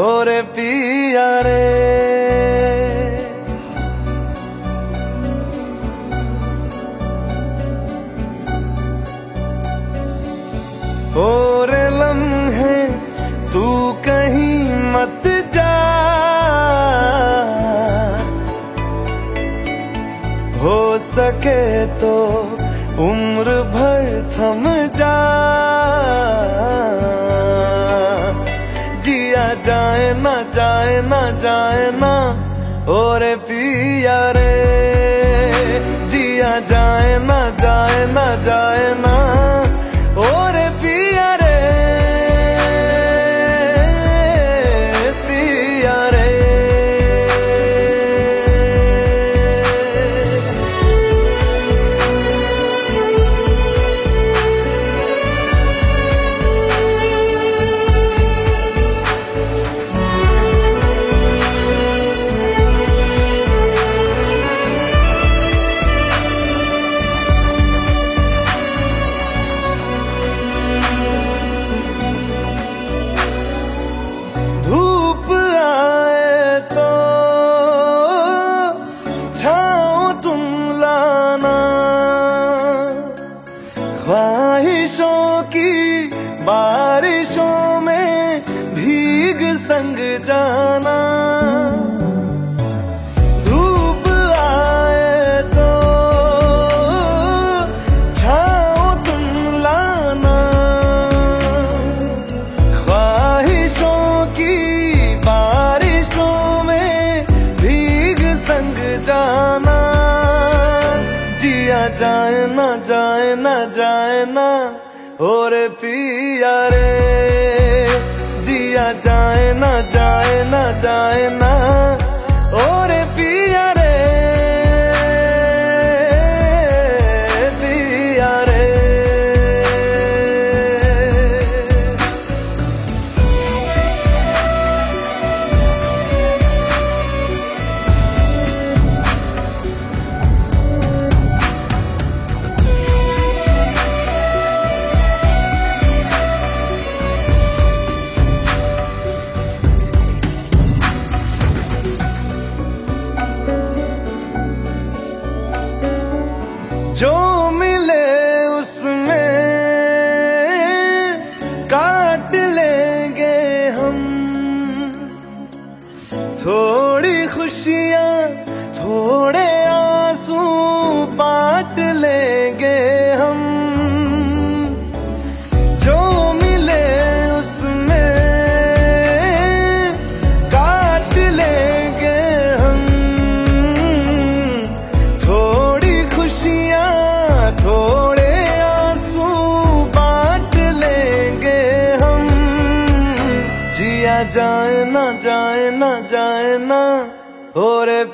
और पिया रे। और लम्हे, तू कहीं मत जा। हो सके तो उम्र भर थम जा। जाए ना जाए ना जाए ना। और पिया रे, जिया जाए ना जाए ना जाए ना।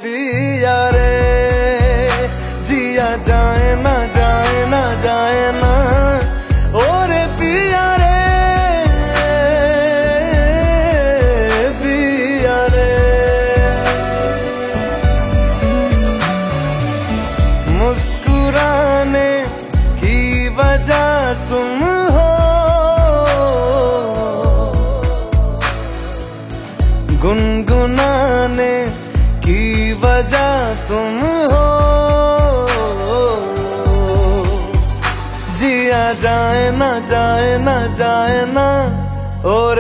पिया रे जिया जाए ना ना और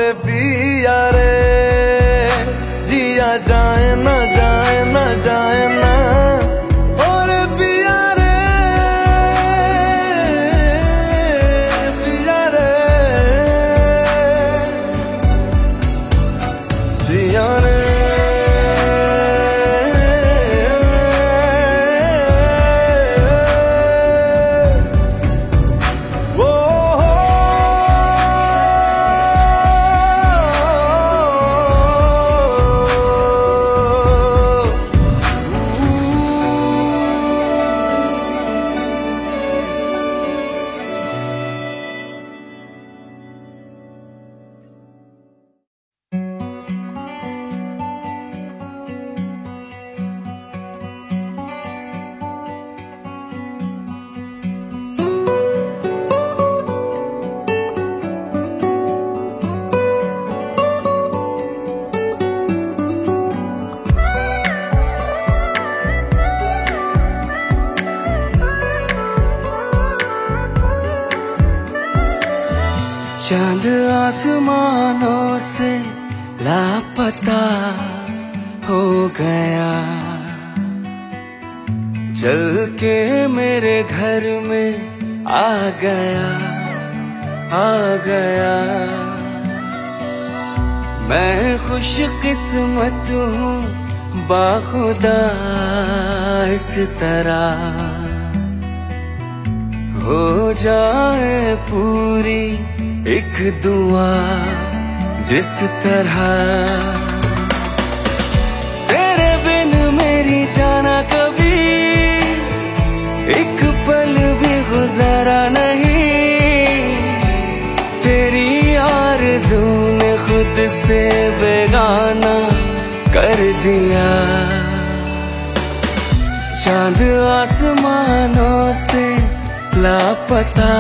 गया। मैं खुश किस्मत हूँ बाखुदा इस तरह। हो जाए पूरी एक दुआ जिस तरह। तेरे बिन मेरी जाना कभी, एक पल भी गुजारा नहीं। से बेगाना कर दिया। चाँद आसमानों से लापता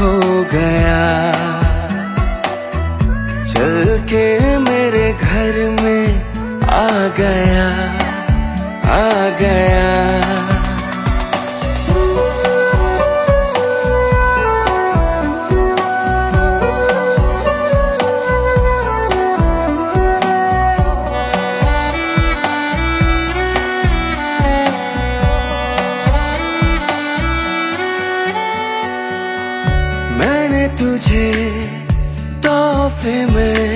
हो गया। चल के मेरे घर में आ गया आ गया। तोहफे में।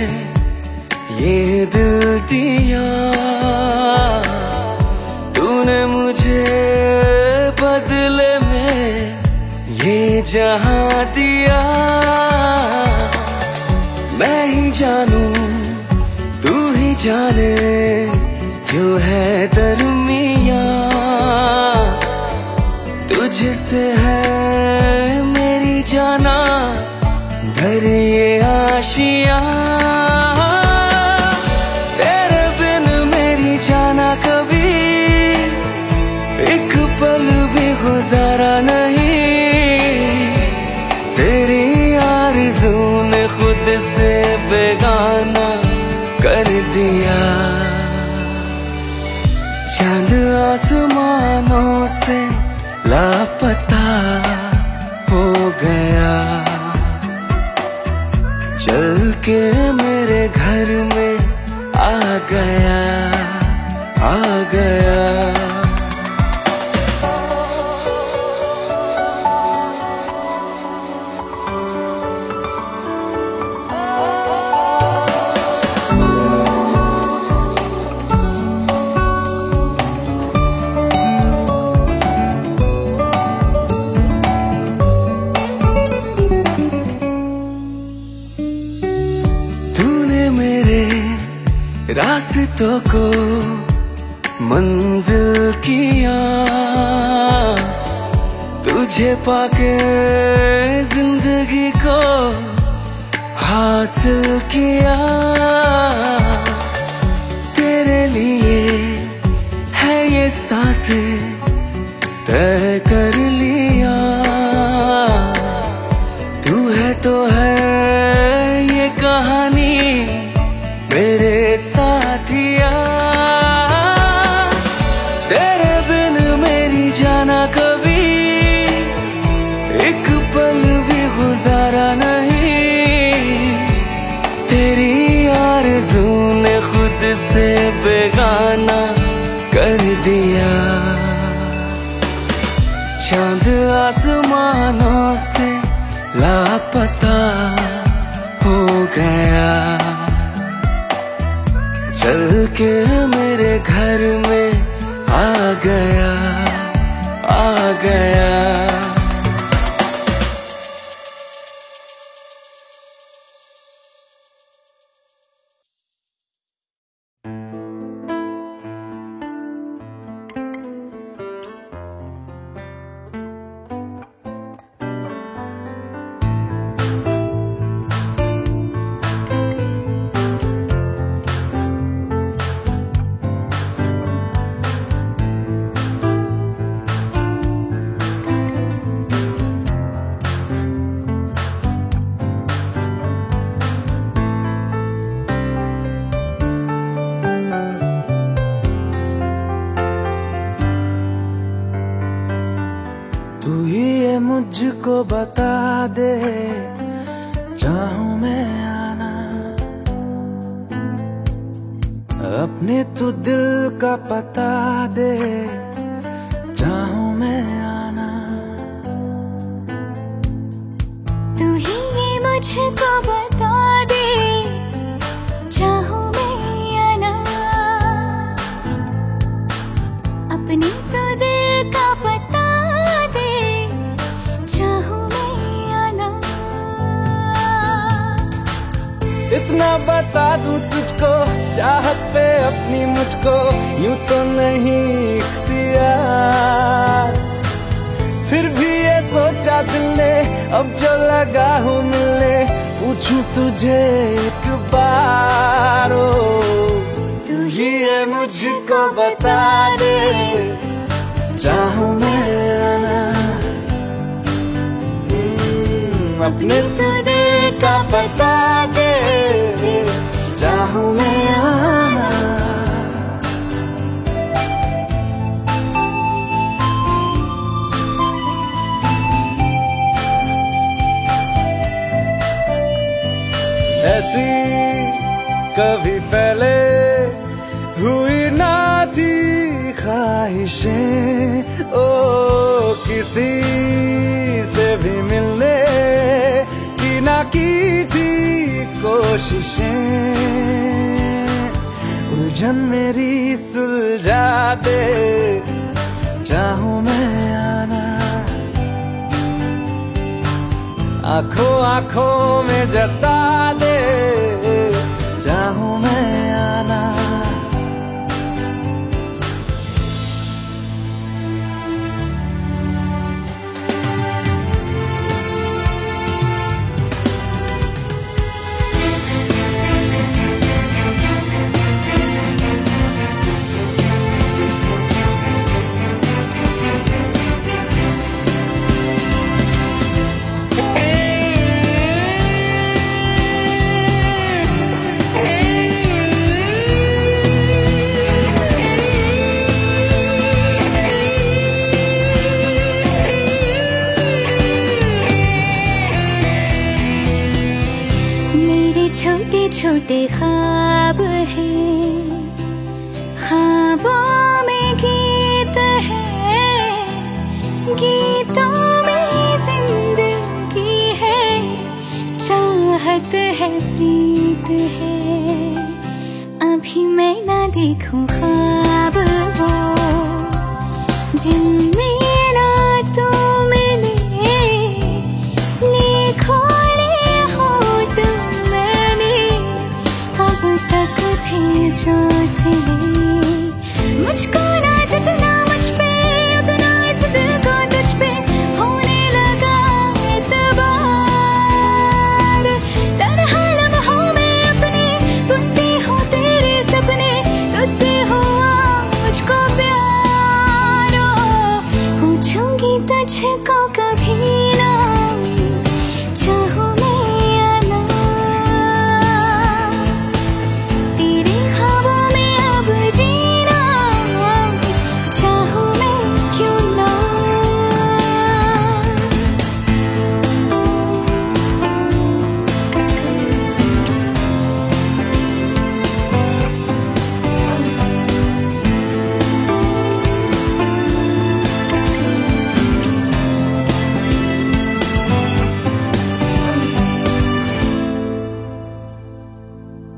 पाके ज़िंदगी को हासिल किया। तेरे लिए है ये साँसें तय करी बता दूँ तुझको चाहत पे अपनी मुझको यूँ तो नहीं इख्तियार। फिर भी ये सोचा दिल ने अब जो लगा हूँ मिलने पूछूँ तुझे एक बार ओ। तू ही है मुझको बता दे चाहूँ मैं आना। हम्म, अपने तो दिल का बता दे। मैं आना। ऐसी कभी पहले हुई ना थी ख्वाहिशें, ओ, किसी से भी मिलने की ना की थी कोशिशें। उलझन मेरी सुलझा दे चाहूँ मैं आना। आँखों आँखों में जता दे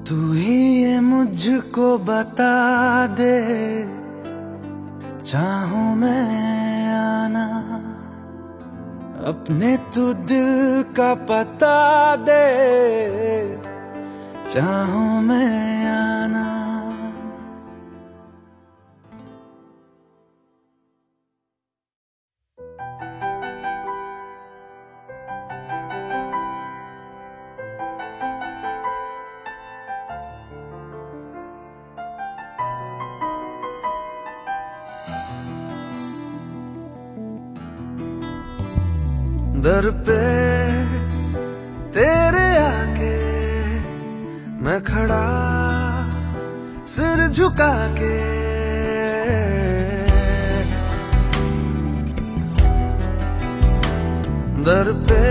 तू ही ये मुझको बता दे, चाहू मैं आना। अपने तू दिल का पता दे, चाहू मैं आना। दर पे तेरे आके मैं खड़ा सिर झुका के। दर पे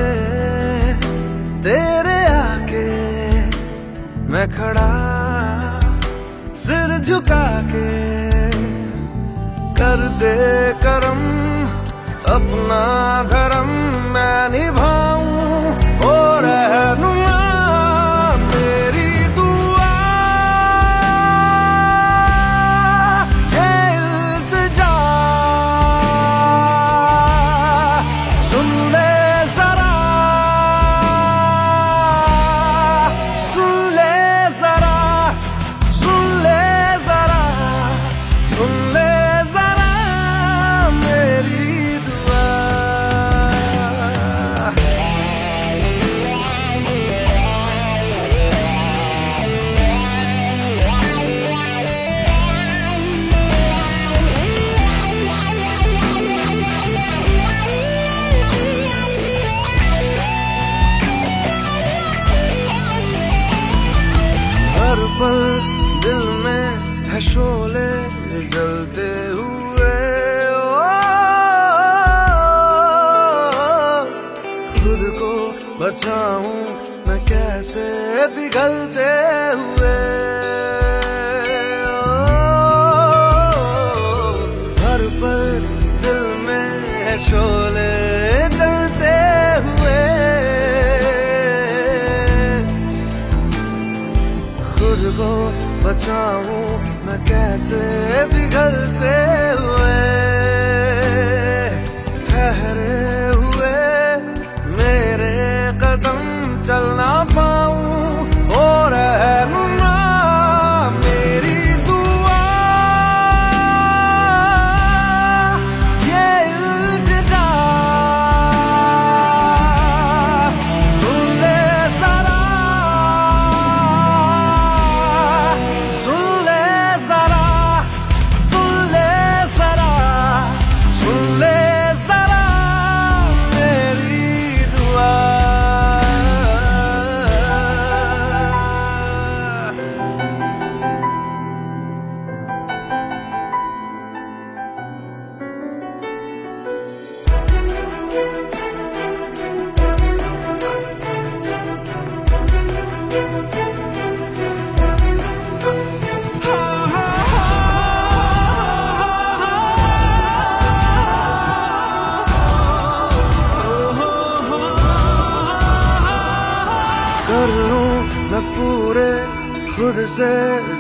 तेरे के मैं खड़ा सिर झुका के। कर दे करम अपना धर्म। मैं निभाऊं बचाऊं मैं कैसे पिघलते हुए? हर पल दिल में शोले जलते हुए। खुद को बचाऊं मैं कैसे पिघलते हुए?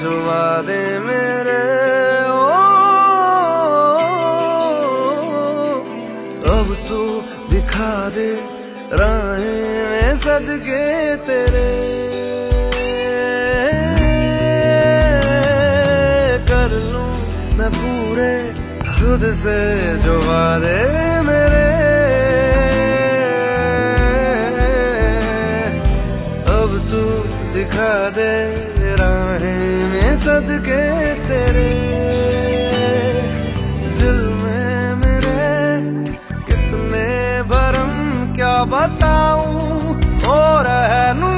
जो वादे मेरे, ओ, अब तू दिखा दे राहें में सदके तेरे। कर लूँ मैं पूरे खुद से जो वादे मेरे। अब तू दिखा दे सदके तेरे दिल में मेरे कितने भरम क्या बताऊँ? और रहनुमा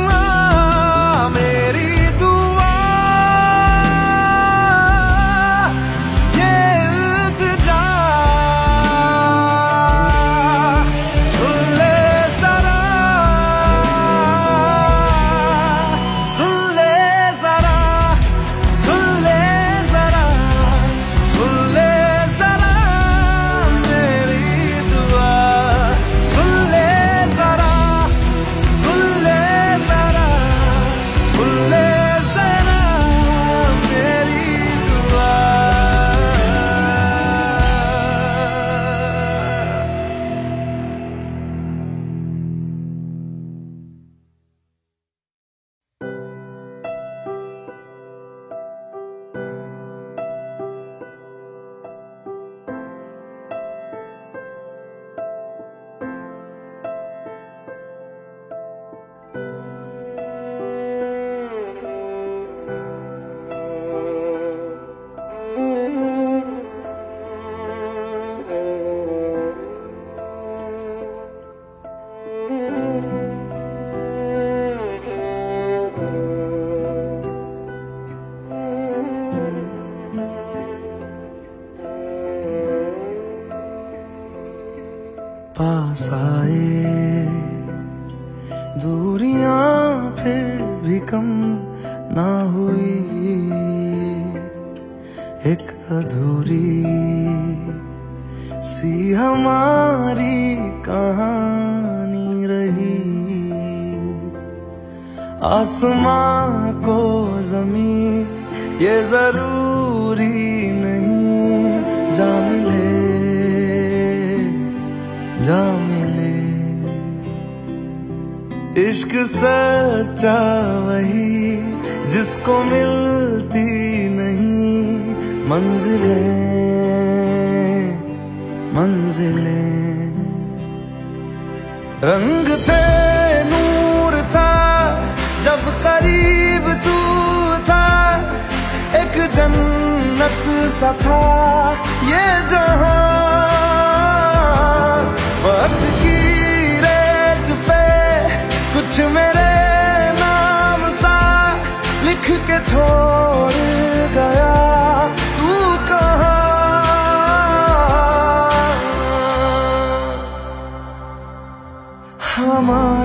पास आए। दूरियाँ फिर भी कम ना हुई। एक अधूरी सी हमारी कहानी रही। आसमां को ज़मीन ये ज़रूरी नहीं। जा इश्क सच्चा वही जिसको मिलती नहीं। मंजिलें मंजिलें। रंग थे, नूर था, जब करीब तू था। एक जन्नत सा था ये जहाँ। वक्त कुछ मेरे नाम सा लिख के छोड़ गया। तू कहा? हमारी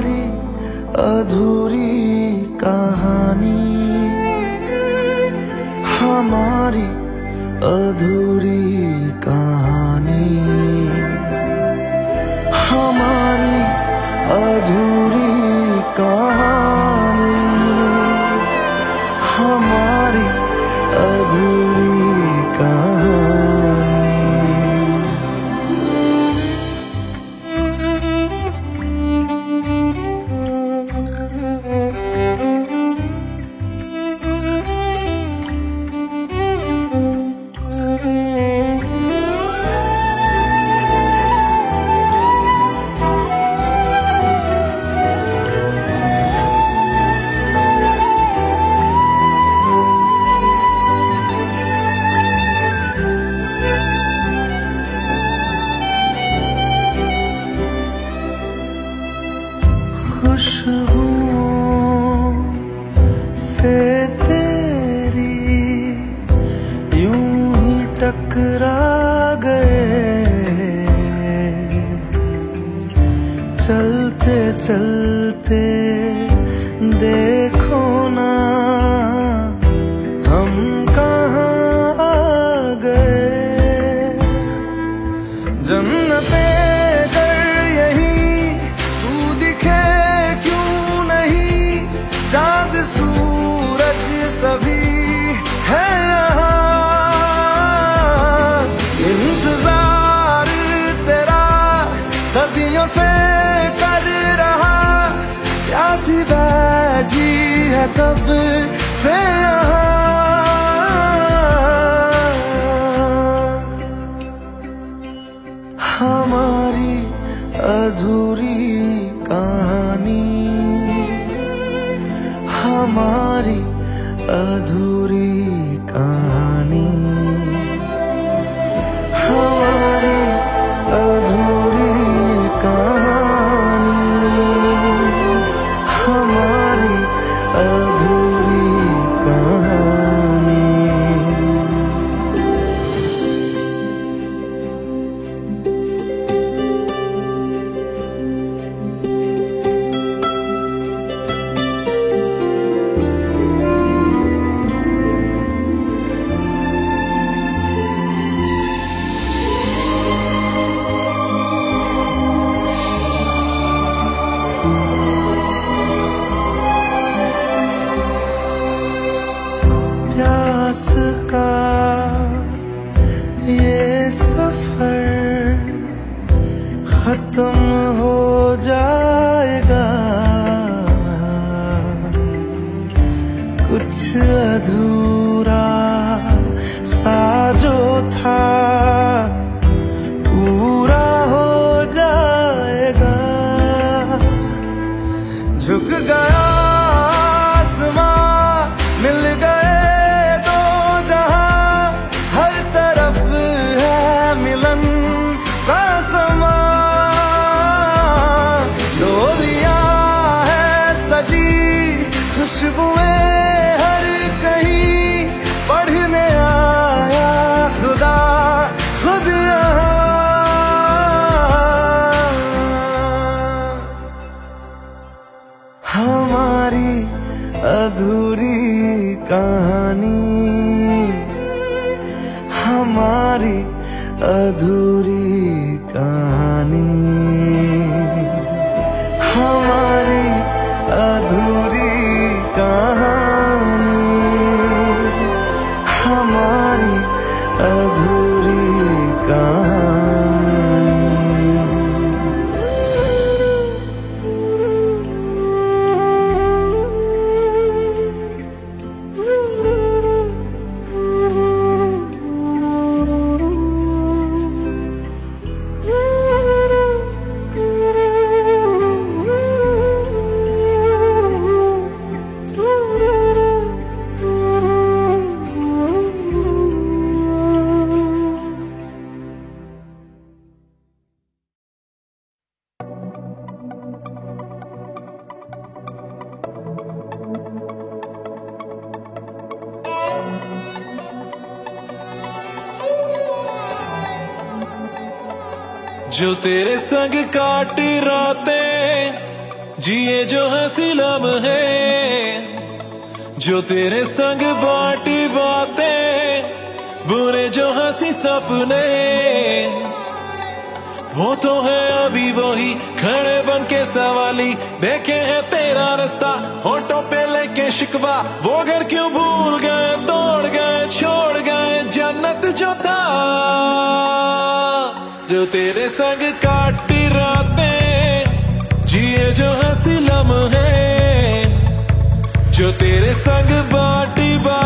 अधूरी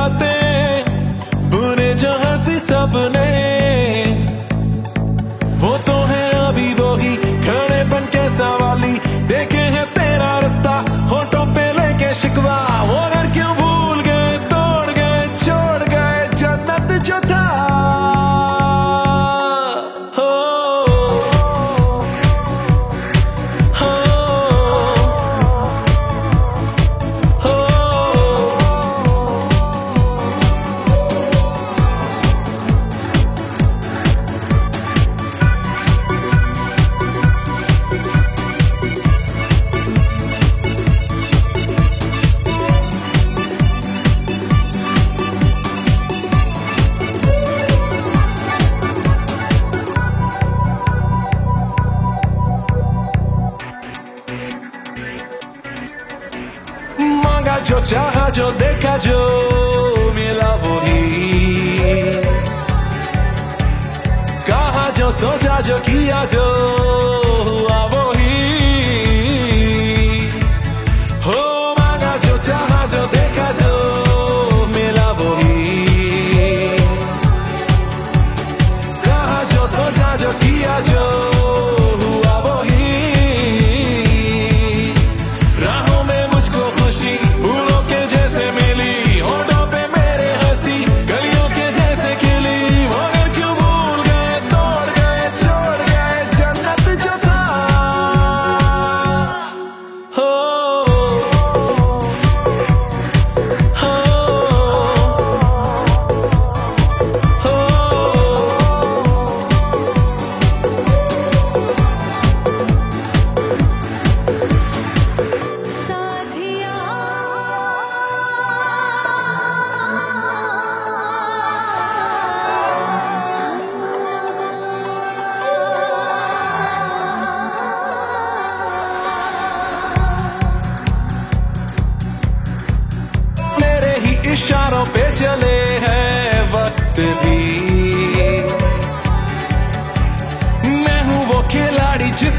Quédate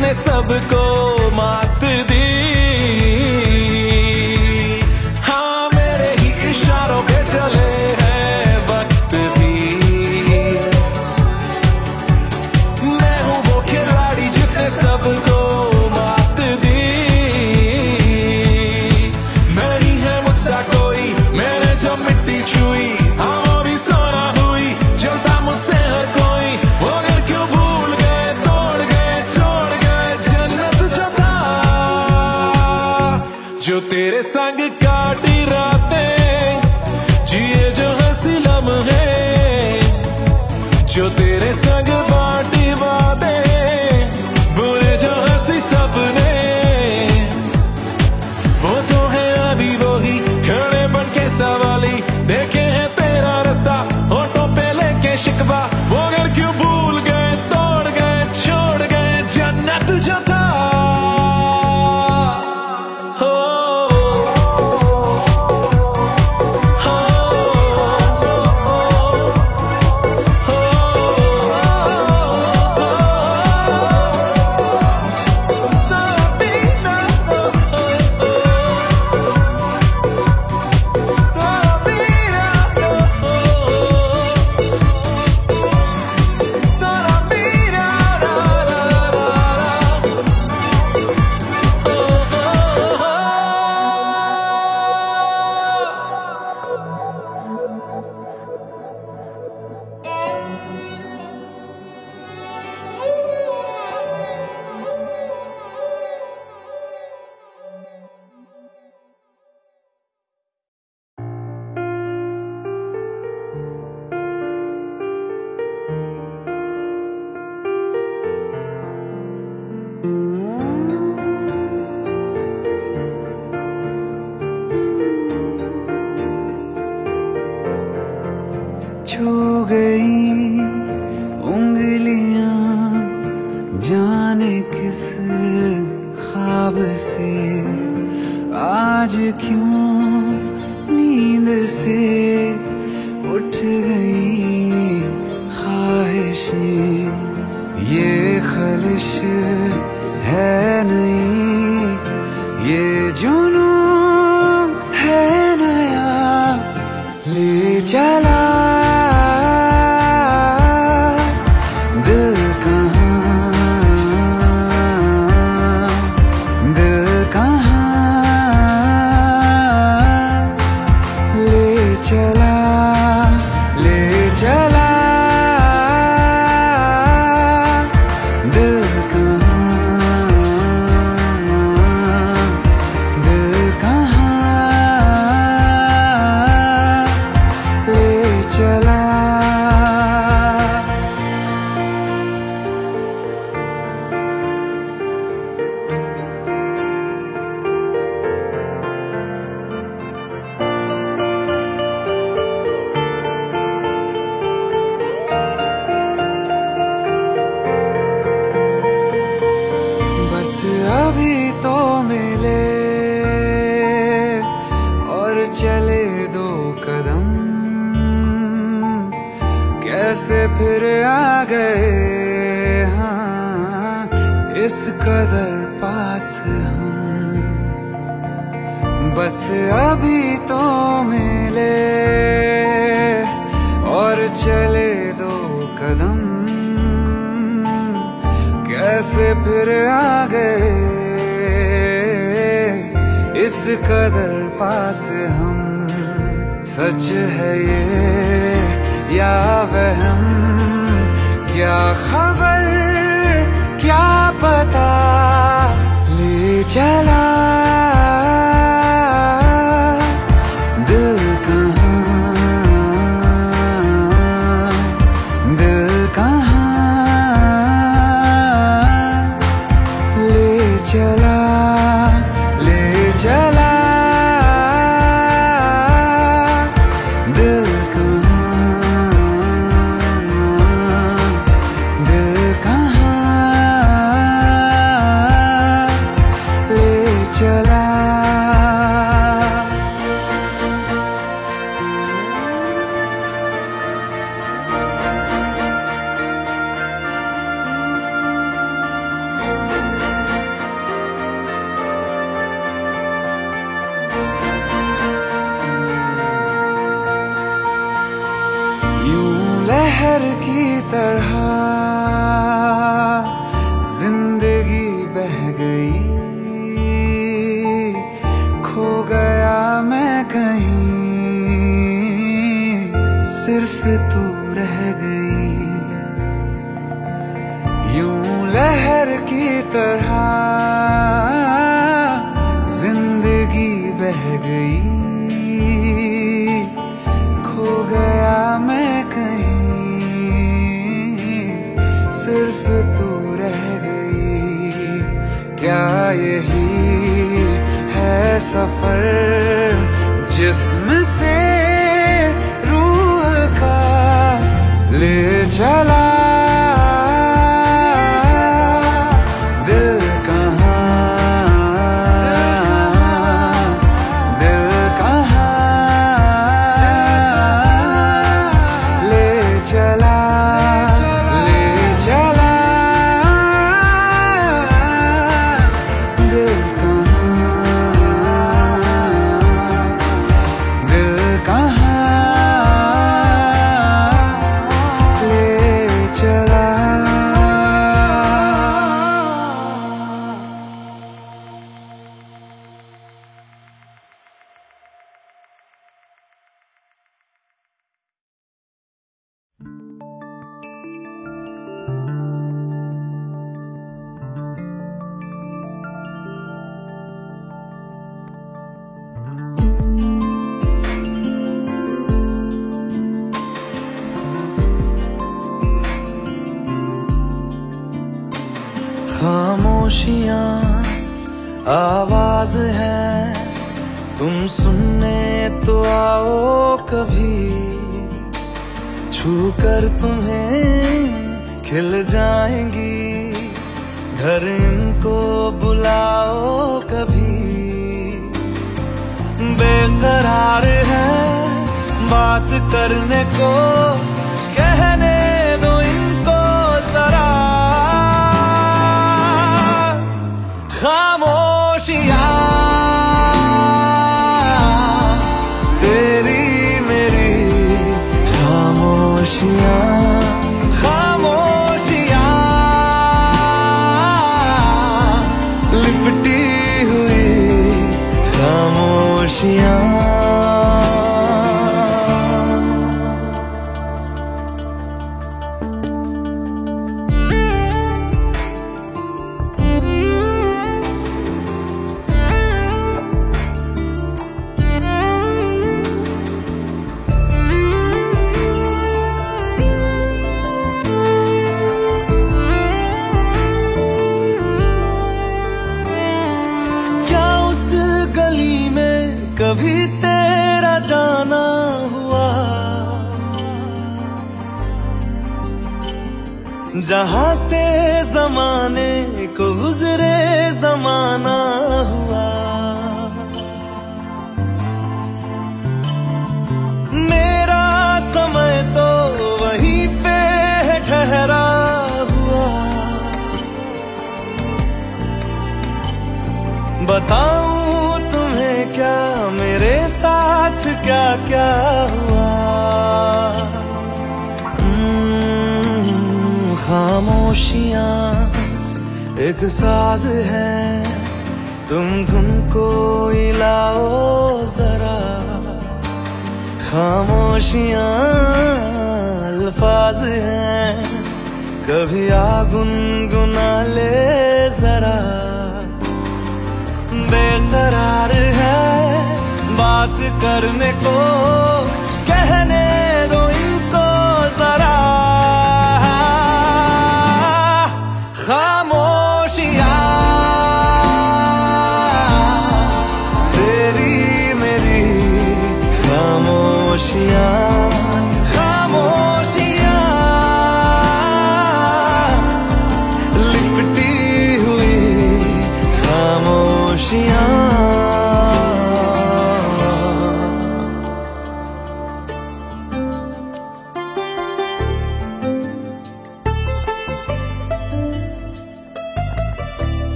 जिसने सबको shake of किस कदर पास हम, बस अभी तो मिले और चले दो कदम। कैसे फिर आ गए इस कदर पास हम? सच है ये या वहम? क्या खबर पता ले चला। जिसम से रूह का ले चल।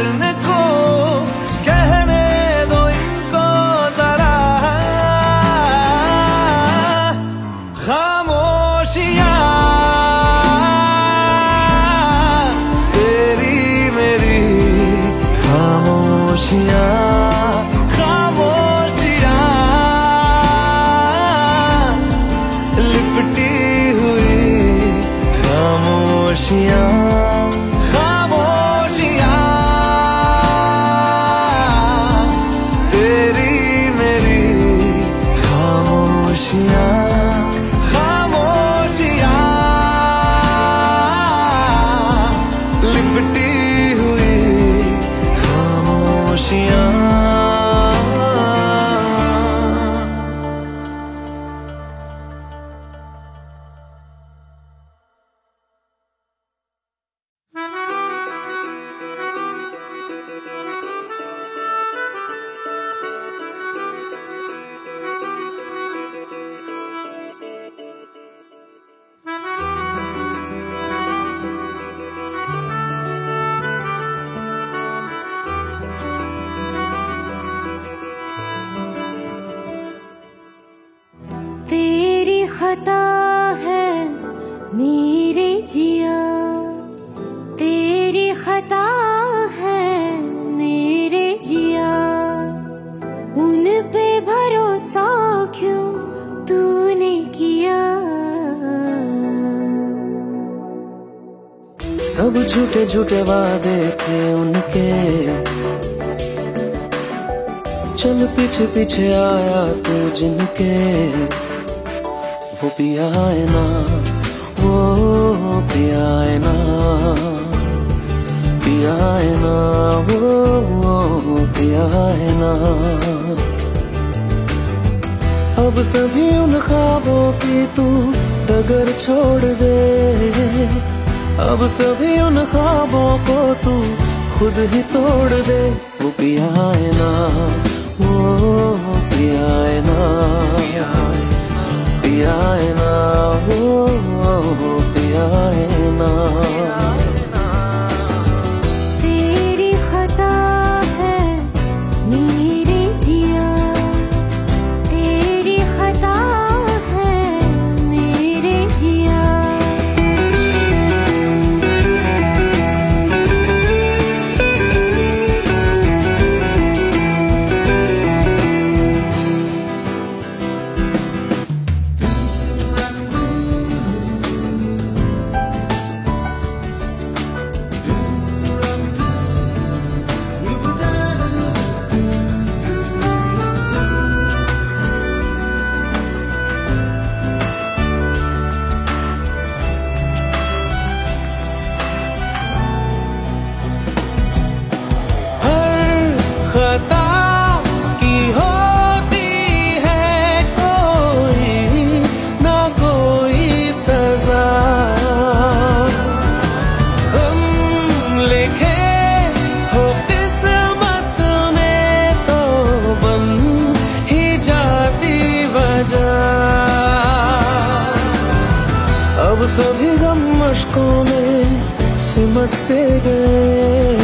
बात पीछे आया तू जिनके, वो पिया ना, वो पिया ना पिया ना, वो वो पिया ना। अब सभी उन ख्वाबों की तू डगर छोड़ दे। अब सभी उन ख्वाबों को तू खुद ही तोड़ दे। वो पिया ना, वो पिया है ना पिया है ना सिमट से गए।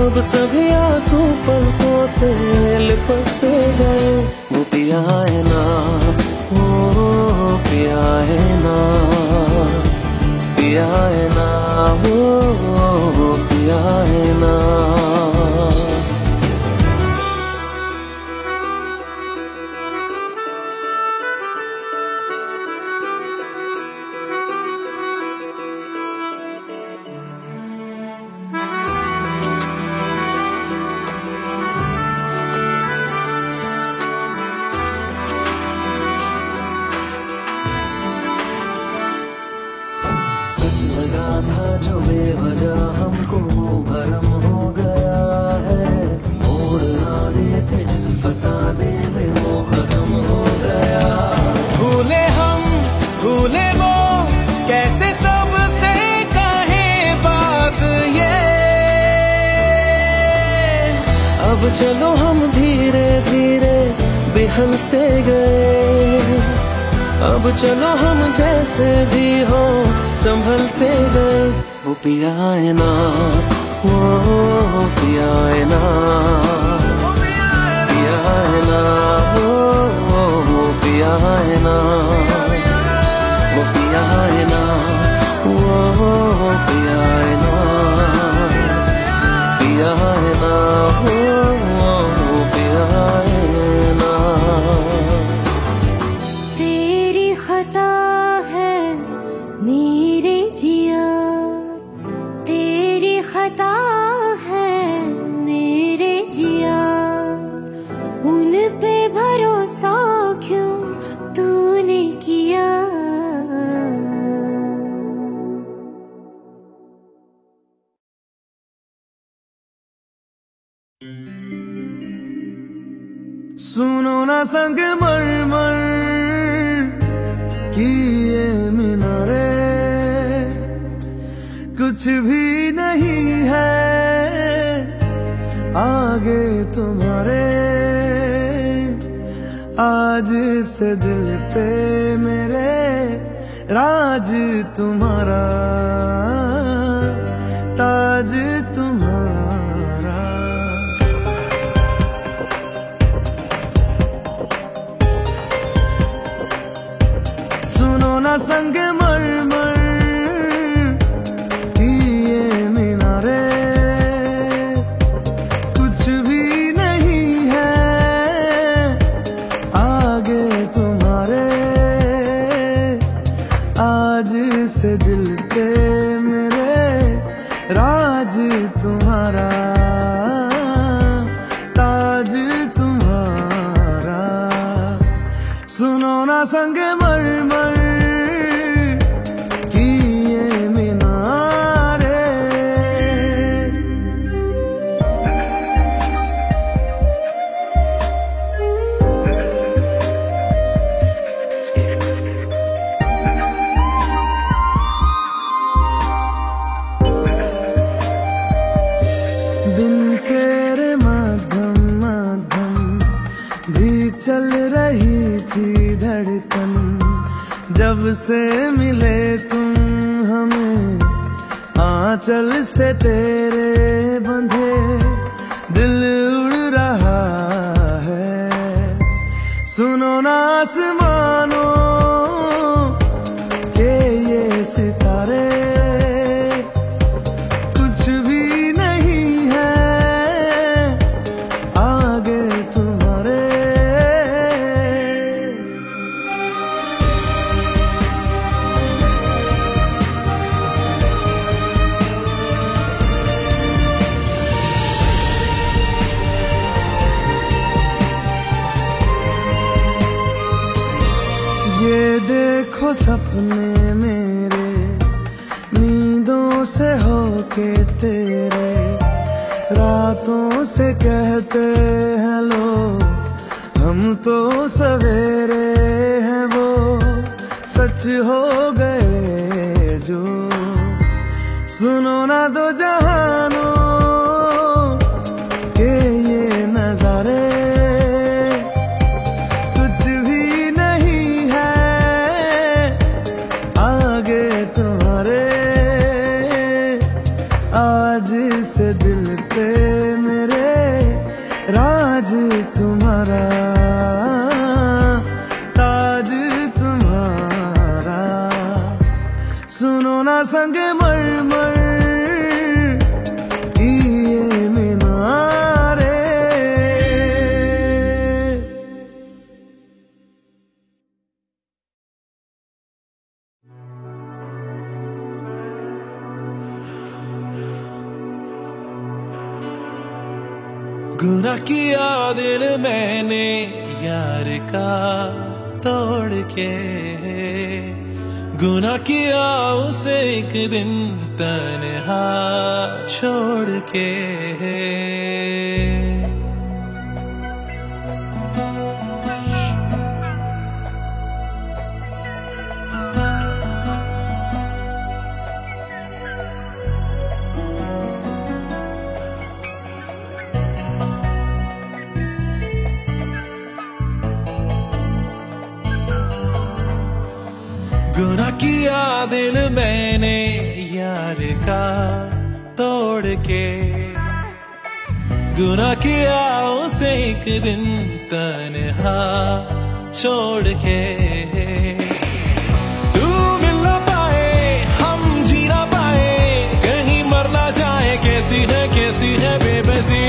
अब सभी आँसू पलकों से लिपट से गए। वो पिया है ना वो पिया है ना, पिया है ना वो पिया है ना। चलो हम धीरे धीरे बिहल से गए। अब चलो हम जैसे भी हो संभल से गए। वो पिया है ना वो पिया है ना पिया है ना। वो वो पिया है ना वो पिया है ना वो पिया है ना पिया संग मर मर की ये मीनारे। कुछ भी नहीं है आगे तुम्हारे। आज से दिल पे मेरे राज तुम्हारा। ताज संग से मिले तुम हमें, आंचल से तेरे बंधे दिल उड़ रहा है। सुनो ना आसमानों देखो सपने मेरे, नींदों से होके तेरे, रातों से कहते हैं लोग, हम तो सवेरे हैं वो, सच हो यार तोड़ के गुना किया उसे एक दिन तनहा छोड़ के किया दिल मैंने यार का तोड़ के। गुना किया उसे एक दिन तनहा छोड़ के। तू मिल ना पाए, हम जीना पाए, कहीं मर ना जाए, कैसी है कैसी है बेबसी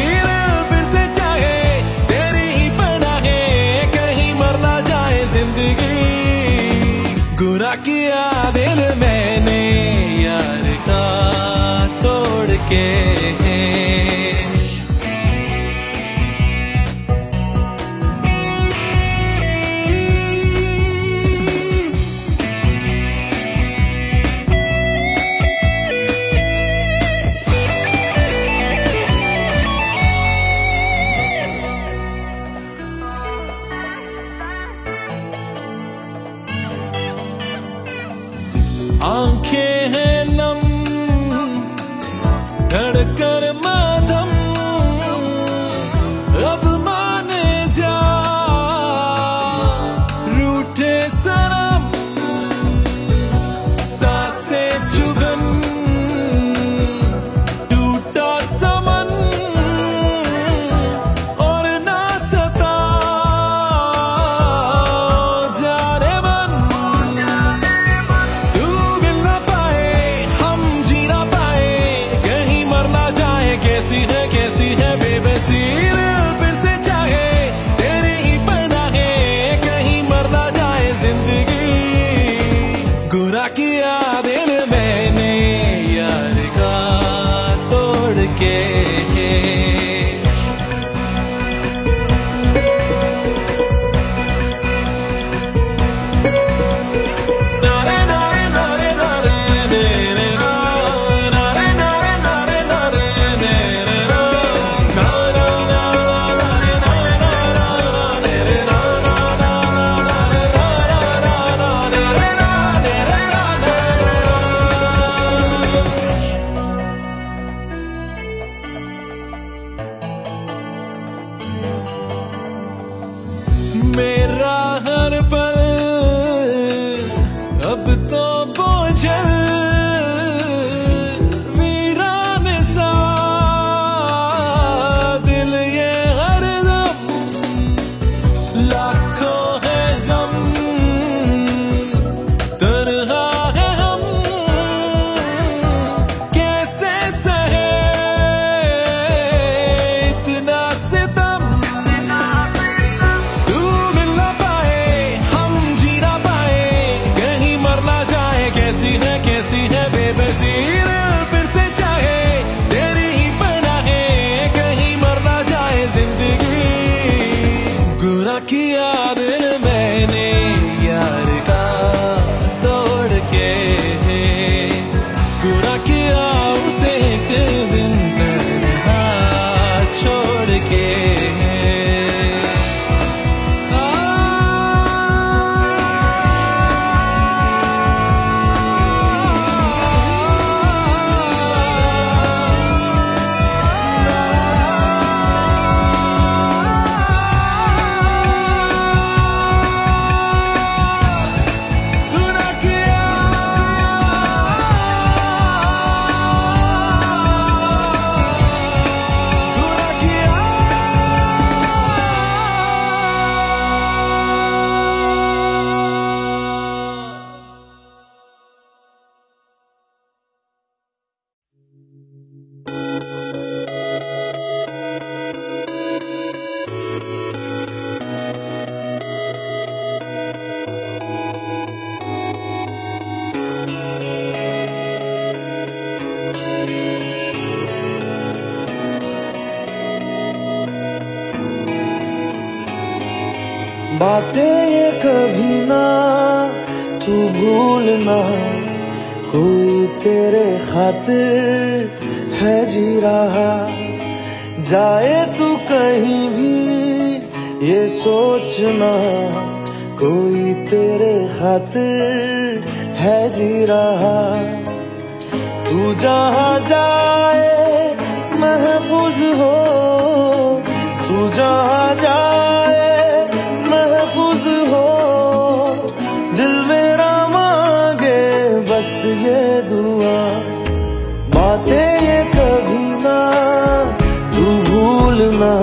भूलना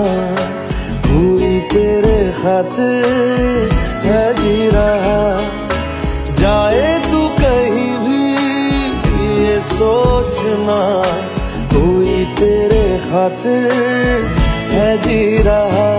हुई तेरे खातिर, है जी रहा। जाए तू कहीं भी, ये सोचना, हुई तेरे खातिर, है जी रहा।